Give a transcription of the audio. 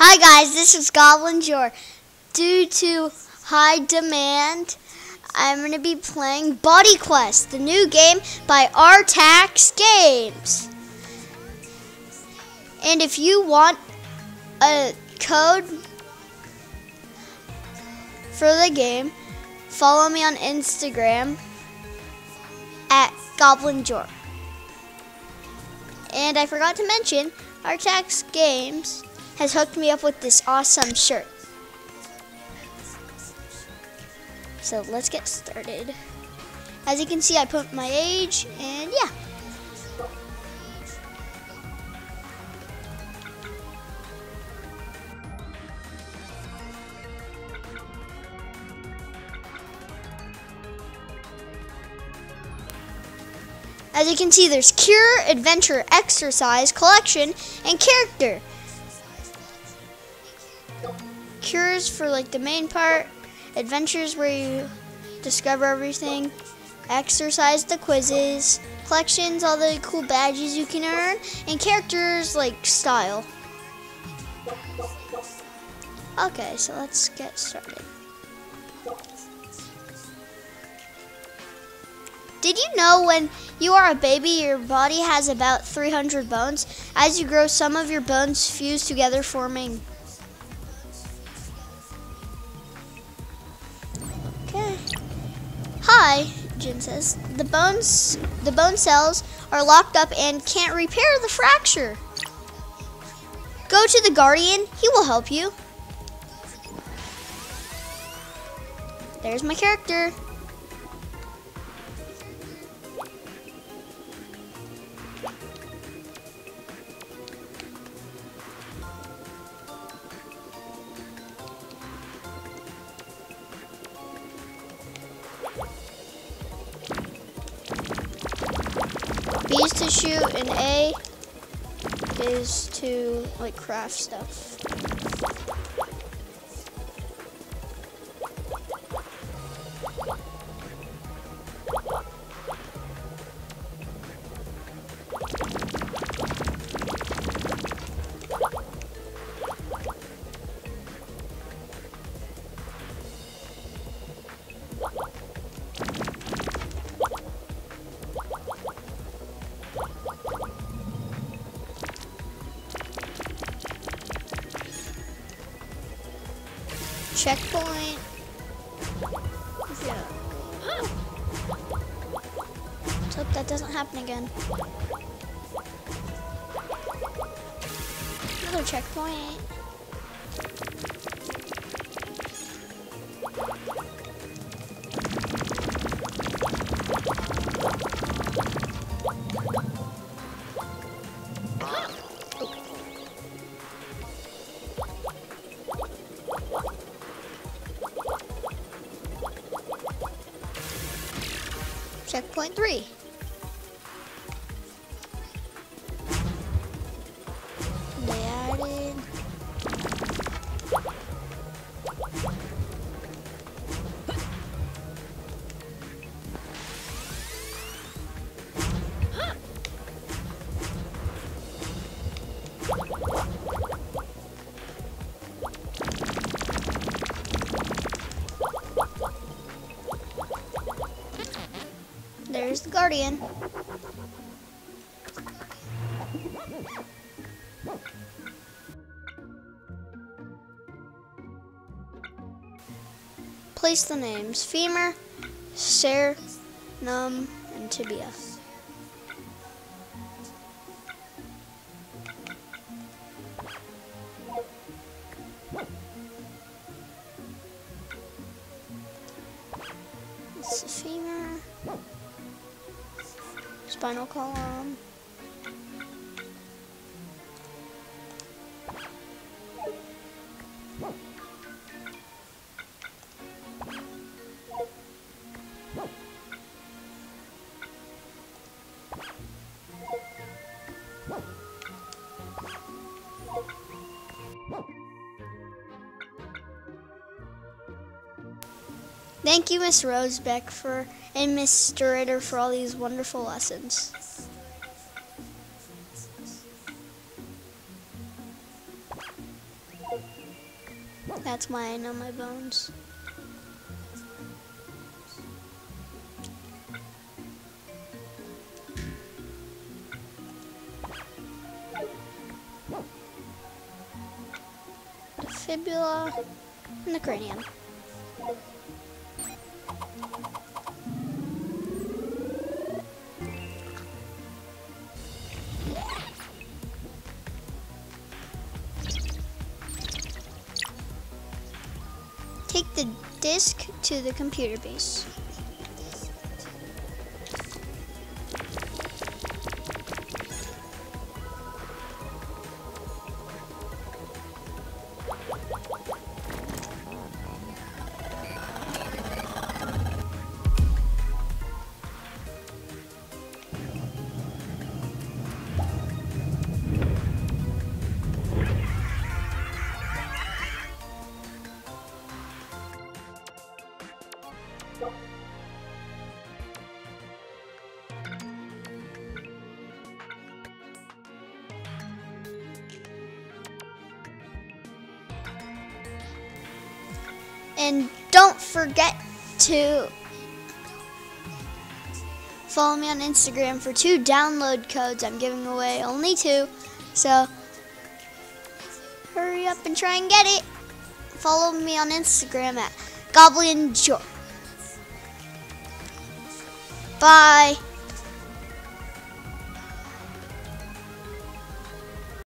Hi guys, this is Goblin Jor. Due to high demand, I'm going to be playing Body Quest, the new game by Artax Games. And if you want a code for the game, follow me on Instagram at Goblin Jor. And I forgot to mention, Artax Games has hooked me up with this awesome shirt. So let's get started. As you can see, I put my age, and yeah. As you can see, there's Cure, Adventure, Exercise, Collection, and Character. Cures for like the main part, Adventures where you discover everything, Exercise the quizzes, Collections, all the cool badges you can earn, and Characters like Style. Okay, so let's get started. Did you know when you are a baby, your body has about 300 bones? As you grow, some of your bones fuse together, forming. Hi, Jin says. The bones, the bone cells are locked up and can't repair the fracture. Go to the Guardian. He will help you. There's my character. B is to shoot and A is to like craft stuff. Checkpoint. Let's hope that doesn't happen again. Another checkpoint. checkpoint 3. Guardian. Place the names femur, sternum, and tibia. Spinal column. Thank you, Miss Rosebeck, for and Miss Ritter for all these wonderful lessons. That's why I know my bones. The fibula and the cranium. Take the disk to the computer base. And don't forget to follow me on Instagram for two download codes. I'm giving away only two. So hurry up and try and get it. Follow me on Instagram at Goblin Jor. Bye.